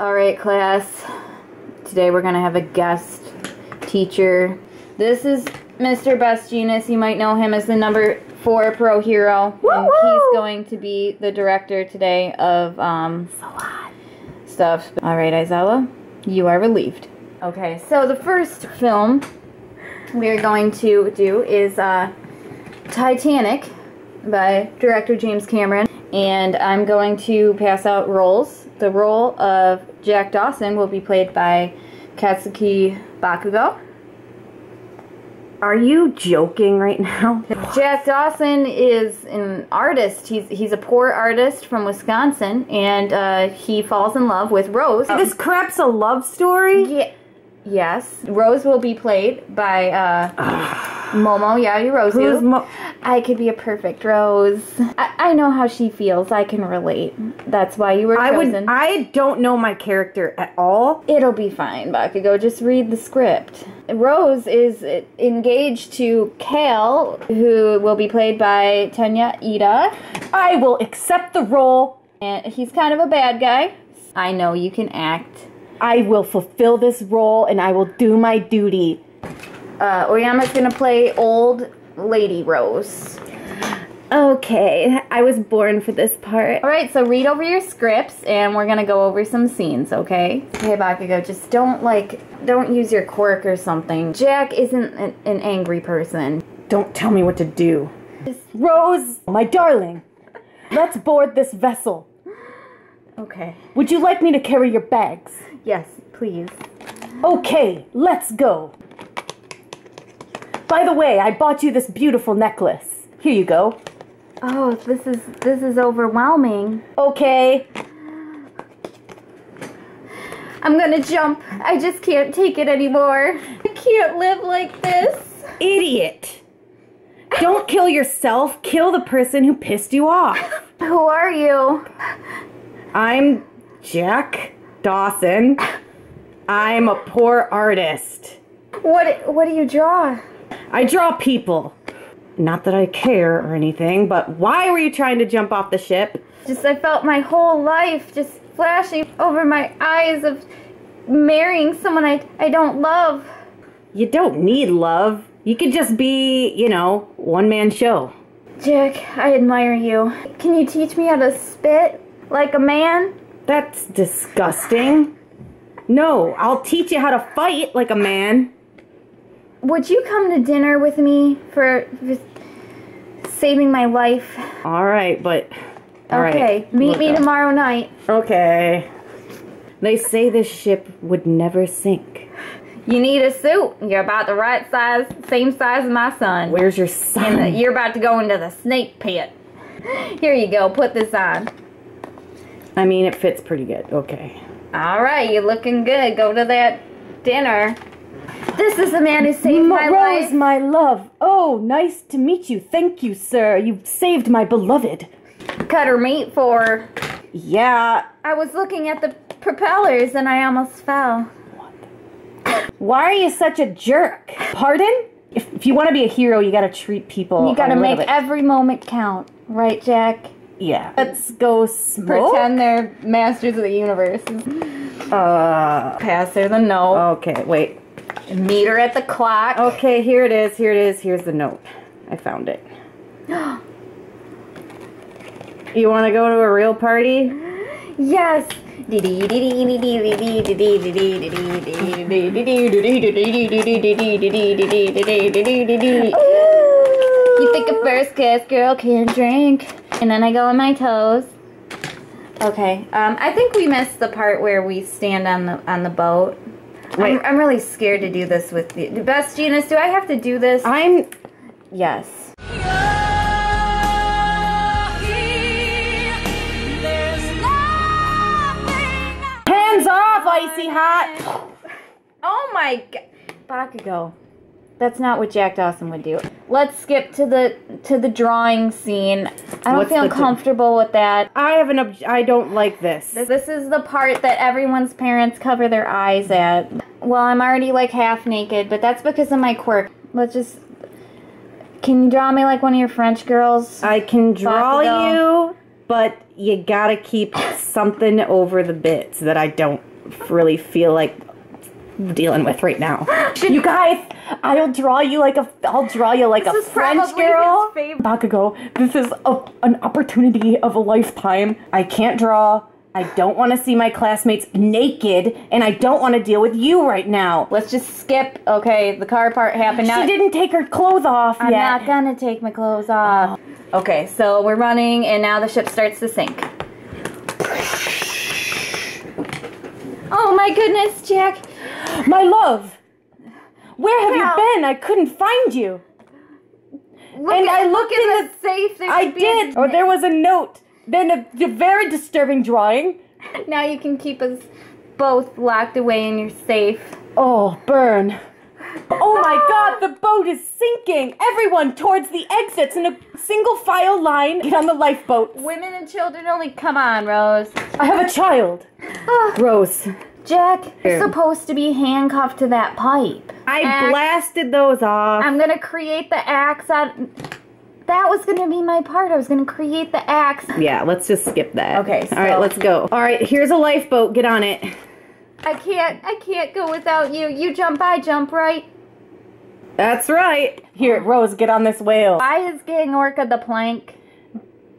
All right, class. Today we're gonna have a guest teacher. This is Mr. Best Jeanist. You might know him as the number four pro hero. And he's going to be the director today of um, stuff. All right, Aizawa, you are relieved. Okay, so the first film we're going to do is uh, Titanic by director James Cameron. And I'm going to pass out roles. The role of Jack Dawson will be played by Katsuki Bakugo. Are you joking right now? Jack Dawson is an artist. He's he's a poor artist from Wisconsin, and uh, he falls in love with Rose. This crap's a love story? Yeah. Yes, Rose will be played by uh, Momo Yaoyorozu. Who's Mo- I could be a perfect Rose. I, I know how she feels. I can relate. That's why you were I would chosen. I don't know my character at all. It'll be fine, Bakugo. Just read the script. Rose is engaged to Kale, who will be played by Tenya Iida. I will accept the role. And he's kind of a bad guy. I know you can act. I will fulfill this role and I will do my duty. Uh, Aoyama's gonna play old lady Rose. Okay, I was born for this part. All right, so read over your scripts, and we're gonna go over some scenes, okay? Okay, Bakugo, just don't like, don't use your quirk or something. Jack isn't an, an angry person. Don't tell me what to do. Rose, my darling, let's board this vessel. Okay. Would you like me to carry your bags? Yes, please. Okay, let's go. By the way, I bought you this beautiful necklace. Here you go. Oh, this is this is overwhelming. Okay. I'm gonna jump. I just can't take it anymore. I can't live like this. Idiot. Don't kill yourself, kill the person who pissed you off. Who are you? I'm Jack Dawson. I'm a poor artist. What what do you draw? I draw people. Not that I care or anything, but why were you trying to jump off the ship? Just I felt my whole life just flashing over my eyes of marrying someone I I don't love. You don't need love. You could just be, you know, one man show. Jack, I admire you. Can you teach me how to spit like a man? That's disgusting. No, I'll teach you how to fight like a man. Would you come to dinner with me for, saving my life? All right, but. all right, okay, meet look me up. tomorrow night. Okay. They say this ship would never sink. You need a suit. You're about the right size, same size as my son. Where's your son? the- you're about to go into the snake pit. Here you go. Put this on. I mean, it fits pretty good. Okay. All right, you're looking good. Go to that dinner. This is the man who saved my Rose, life. my love. Oh, nice to meet you. Thank you, sir. You've saved my beloved. Cut her meat for. Yeah. I was looking at the propellers and I almost fell. Why are you such a jerk? Pardon? If, if you want to be a hero, you gotta treat people. You gotta make bit- every moment count, right, Jack? Yeah. Let's go smoke. Pretend they're masters of the universe. Uh. Pass her the note. Okay. Wait. Meet her at the clock. Okay. Here it is. Here it is. Here's the note. I found it. You want to go to a real party? Yes. You think a first kiss girl can drink. And then I go on my toes. Okay. Um, I think we missed the part where we stand on the on the boat. Wait. I'm, I'm really scared to do this with you. Best Jeanist, do I have to do this? I'm. yes. Hands off, icy hot. Oh my god. Bakugo. That's not what Jack Dawson would do. Let's skip to the to the drawing scene. I don't What's feel comfortable with that. I have an. Ob- I don't like this. This, this is the part that everyone's parents cover their eyes at. Well, I'm already like half naked, but that's because of my quirk. Let's just. Can you draw me like one of your French girls? I can draw you, but you gotta keep something over the bits that I don't really feel like dealing with right now. you guys, I'll draw you like a I'll draw you like This a is French girl. his Bakugo, this is a, an opportunity of a lifetime. I can't draw. I don't want to see my classmates naked, and I don't want to deal with you right now. Let's just skip. Okay, the car part happened. Now She didn't take her clothes off I'm yet. not gonna take my clothes off. Oh. Okay, so we're running, and now the ship starts to sink. Oh my goodness, Jack! My love, where have Cal. you been? I couldn't find you. Look And at, I look looked in in the safe. There I did. Or there was a note. Then a, a very disturbing drawing. Now you can keep us both locked away in your safe. Oh, burn. Oh my ah! god, the boat is sinking! Everyone towards the exits in a single file line. Get on the lifeboat. Women and children only. Come on, Rose. I have a child. Ah! Rose. Jack, you're supposed to be handcuffed to that pipe. I Axe. blasted those off. I'm gonna create the axe. That was gonna be my part. I was gonna create the axe. yeah, let's just skip that. Okay, All right, let's go. All right, here's a lifeboat. Get on it. I can't. I can't go without you. You jump, I jump, right? That's right. Here, Rose, get on this whale. Why is Gang Orca the plank?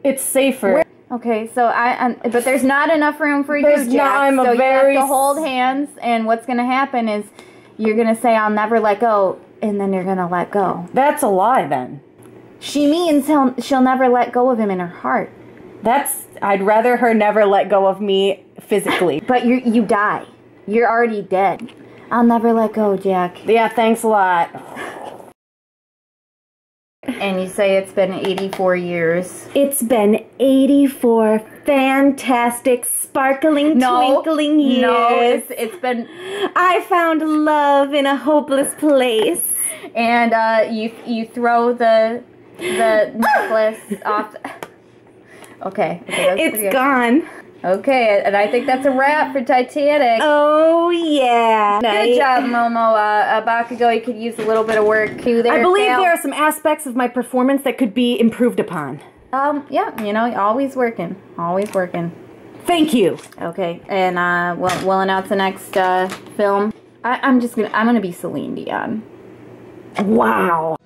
It's safer. Okay, so I, um, but there's not enough room for There's you, Jack. not, I'm a so very you have to hold hands, and what's gonna happen is you're gonna say, "I'll never let go," and then you're gonna let go. That's a lie then. She means he'll, she'll never let go of him in her heart, That's I'd rather her never let go of me physically. but you you die. You're already dead. I'll never let go, Jack. yeah, thanks a lot. Say it's been 84 years. It's been 84 fantastic, sparkling, twinkling years. No, it's, it's been I found love in a hopeless place. and uh, you you throw the the necklace off. Okay, okay, It's gone. Okay, and I think that's a wrap for Titanic. Oh, yeah. Good job, Momo. Uh, uh, Bakugo, you could use a little bit of work too there. I believe there are some aspects of my performance that could be improved upon. Um, yeah, you know, always working, always working. Thank you. Okay, and uh, we'll we'll announce the next uh film. I, I'm just gonna I'm gonna be Celine Dion. Wow.